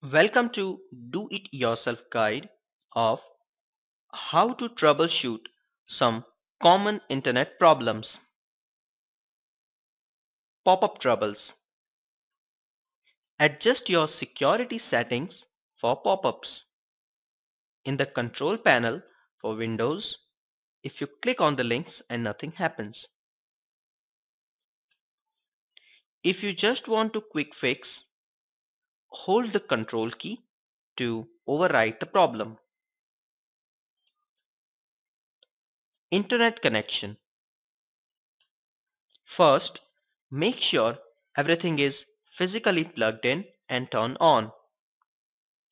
Welcome to Do It Yourself guide of how to troubleshoot some common internet problems. Pop-up troubles. Adjust your security settings for pop-ups. In the control panel for Windows, if you click on the links and nothing happens. If you just want to quick fix, hold the control key to override the problem. Internet connection. First, make sure everything is physically plugged in and turned on.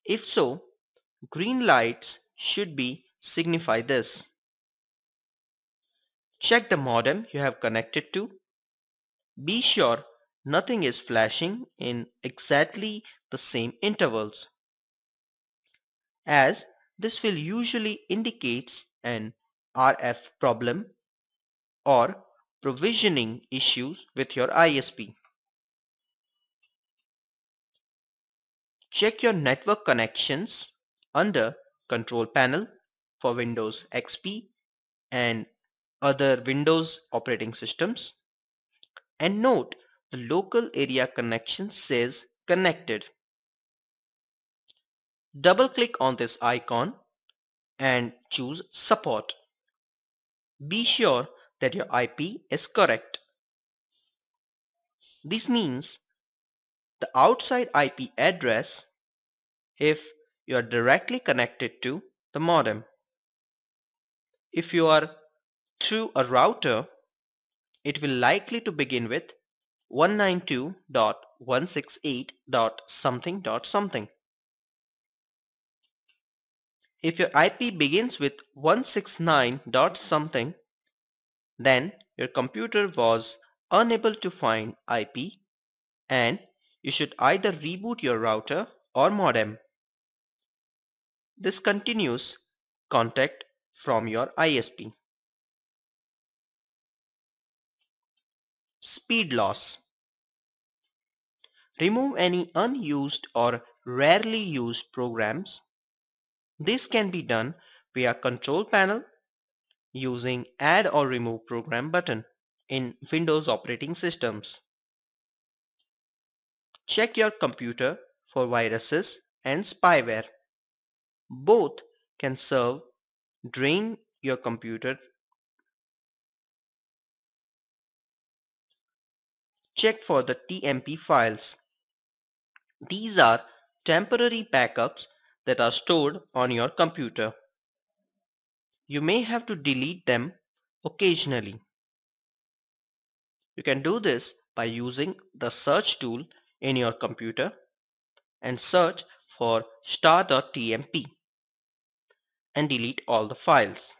If so, green lights should be signify this. Check the modem you have connected to. Be sure nothing is flashing in exactly the same intervals as this will usually indicates an RF problem or provisioning issues with your ISP. Check your network connections under control panel for Windows XP and other Windows operating systems and note the local area connection says connected. Double click on this icon and choose support. Be sure that your IP is correct. This means the outside IP address if you are directly connected to the modem. If you are through a router, it will likely to begin with 192.168. something something. If your IP begins with 169. something, then your computer was unable to find IP and you should either reboot your router or modem. This continues contact from your ISP. Speed loss. Remove any unused or rarely used programs. This can be done via control panel using add or remove program button in Windows operating systems. Check your computer for viruses and spyware. Both can serve drain your computer check for the TMP files. These are temporary backups that are stored on your computer. You may have to delete them occasionally. You can do this by using the search tool in your computer and search for star.tmp and delete all the files.